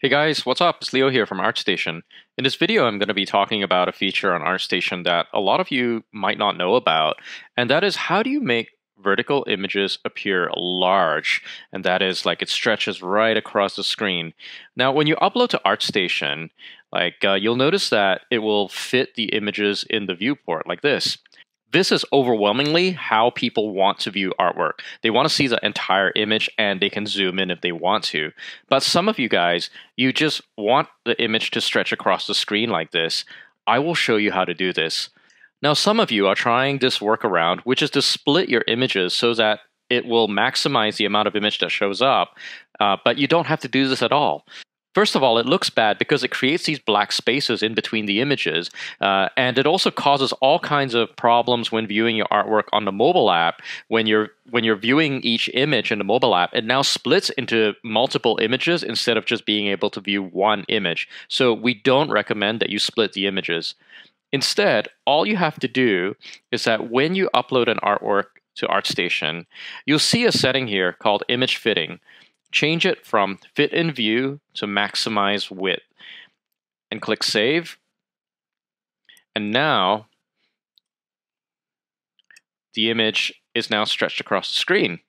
Hey guys, what's up? It's Leo here from ArtStation. In this video, I'm going to be talking about a feature on ArtStation that a lot of you might not know about, and that is how do you make vertical images appear large, and that is like it stretches right across the screen. Now, when you upload to ArtStation, like uh, you'll notice that it will fit the images in the viewport like this. This is overwhelmingly how people want to view artwork. They want to see the entire image and they can zoom in if they want to. But some of you guys, you just want the image to stretch across the screen like this. I will show you how to do this. Now, some of you are trying this workaround, which is to split your images so that it will maximize the amount of image that shows up, uh, but you don't have to do this at all. First of all, it looks bad because it creates these black spaces in between the images, uh, and it also causes all kinds of problems when viewing your artwork on the mobile app. When you're when you're viewing each image in the mobile app, it now splits into multiple images instead of just being able to view one image. So we don't recommend that you split the images. Instead, all you have to do is that when you upload an artwork to ArtStation, you'll see a setting here called image fitting change it from fit in view to maximize width and click save. And now the image is now stretched across the screen.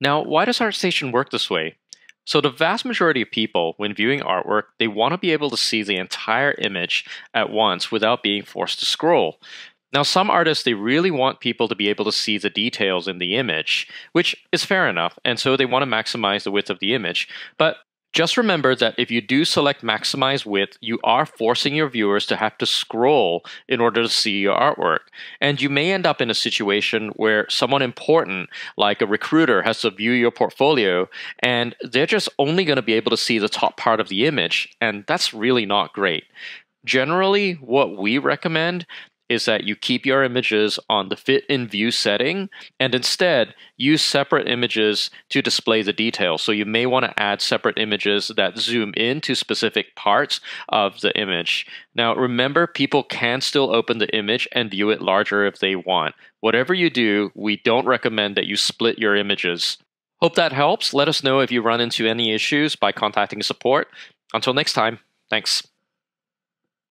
Now, why does ArtStation work this way? So the vast majority of people, when viewing artwork, they want to be able to see the entire image at once without being forced to scroll. Now, some artists, they really want people to be able to see the details in the image, which is fair enough, and so they want to maximize the width of the image. But just remember that if you do select maximize width, you are forcing your viewers to have to scroll in order to see your artwork. And you may end up in a situation where someone important, like a recruiter, has to view your portfolio and they're just only going to be able to see the top part of the image. And that's really not great. Generally, what we recommend is that you keep your images on the fit in view setting and instead use separate images to display the details. So you may want to add separate images that zoom into specific parts of the image. Now remember, people can still open the image and view it larger if they want. Whatever you do, we don't recommend that you split your images. Hope that helps. Let us know if you run into any issues by contacting support. Until next time, thanks.